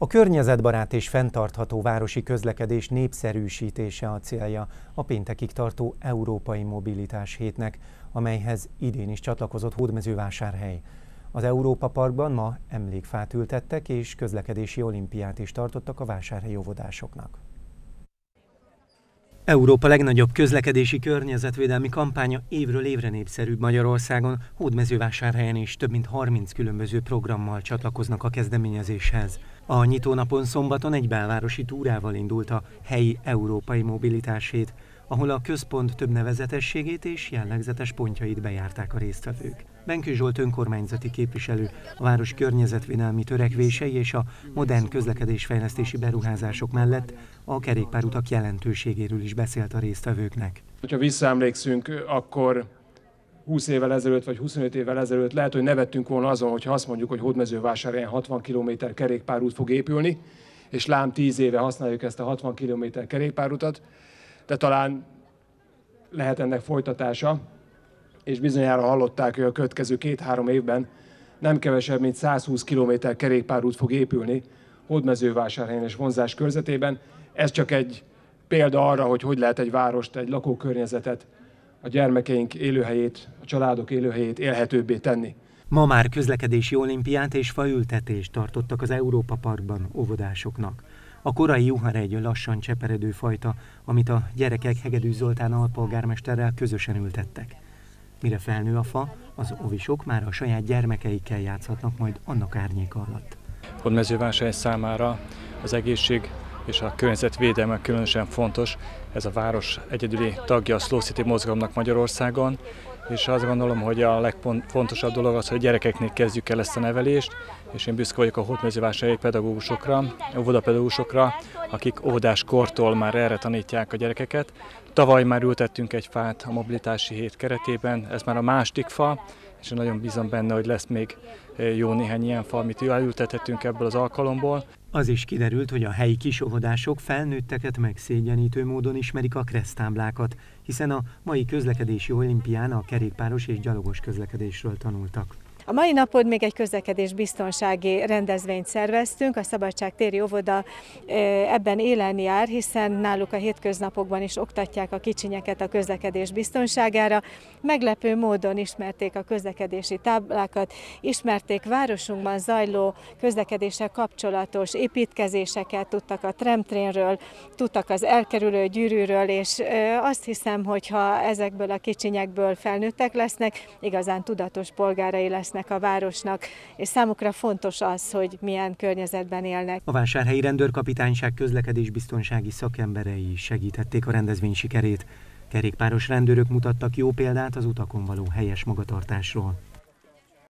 A környezetbarát és fenntartható városi közlekedés népszerűsítése a célja a péntekig tartó Európai Mobilitás hétnek, amelyhez idén is csatlakozott Hódmezővásárhely. Az Európa Parkban ma emlékfát ültettek és közlekedési olimpiát is tartottak a vásárhelyi óvodásoknak. Európa legnagyobb közlekedési környezetvédelmi kampánya évről évre népszerűbb Magyarországon, Hódmezővásárhelyen is több mint 30 különböző programmal csatlakoznak a kezdeményezéshez. A nyitónapon szombaton egy belvárosi túrával indult a helyi európai mobilitásét, ahol a központ több nevezetességét és jellegzetes pontjait bejárták a résztvevők. Benkő Zsolt önkormányzati képviselő a város környezetvédelmi törekvései és a modern közlekedésfejlesztési beruházások mellett a kerékpárutak jelentőségéről is beszélt a résztvevőknek. Ha visszaemlékszünk, akkor 20 évvel ezelőtt vagy 25 évvel ezelőtt lehet, hogy nevettünk volna azon, hogyha azt mondjuk, hogy Hódmezővásárhelyen 60 km kerékpárút fog épülni, és lám 10 éve használjuk ezt a 60 km kerékpárutat, de talán lehet ennek folytatása, és bizonyára hallották, hogy a következő két-három évben nem kevesebb, mint 120 km kerékpárút fog épülni Hódmezővásárhelyen és vonzás körzetében. Ez csak egy példa arra, hogy hogy lehet egy várost, egy lakókörnyezetet, a gyermekeink élőhelyét, a családok élőhelyét élhetőbbé tenni. Ma már közlekedési olimpiát és faültetést tartottak az Európa Parkban óvodásoknak. A korai juharegy lassan cseperedő fajta, amit a gyerekek Hegedű Zoltán alpolgármesterrel közösen ültettek. Mire felnő a fa, az ovisok már a saját gyermekeikkel játszhatnak majd annak árnyéka alatt. Hódmezővásárhely számára az egészség és a környezetvédelme különösen fontos. Ez a város egyedüli tagja a Slow City mozgalomnak Magyarországon, és azt gondolom, hogy a legfontosabb dolog az, hogy gyerekeknél kezdjük el ezt a nevelést, és én büszke vagyok a hódmezővásárhelyi pedagógusokra, óvodapedagógusokra, akik óvodás kortól már erre tanítják a gyerekeket. Tavaly már ültettünk egy fát a mobilitási hét keretében, ez már a második fa, és nagyon bízom benne, hogy lesz még jó néhány ilyen fa, amit elültethetünk ebből az alkalomból. Az is kiderült, hogy a helyi kisóvodások felnőtteket megszégyenítő módon ismerik a kresztáblákat, hiszen a mai közlekedési olimpián a kerékpáros és gyalogos közlekedésről tanultak. A mai napon még egy közlekedés biztonsági rendezvényt szerveztünk, a Szabadságtéri óvoda ebben élen jár, hiszen náluk a hétköznapokban is oktatják a kicsinyeket a közlekedés biztonságára. Meglepő módon ismerték a közlekedési táblákat, ismerték városunkban zajló közlekedéssel kapcsolatos építkezéseket, tudtak a tramtrénről, tudtak az elkerülő gyűrűről, és azt hiszem, hogy ha ezekből a kicsinyekből felnőttek lesznek, igazán tudatos polgárai lesznek lesznek a városnak, és számukra fontos az, hogy milyen környezetben élnek. A Vásárhelyi Rendőrkapitányság közlekedésbiztonsági szakemberei segítették a rendezvény sikerét. Kerékpáros rendőrök mutattak jó példát az utakon való helyes magatartásról.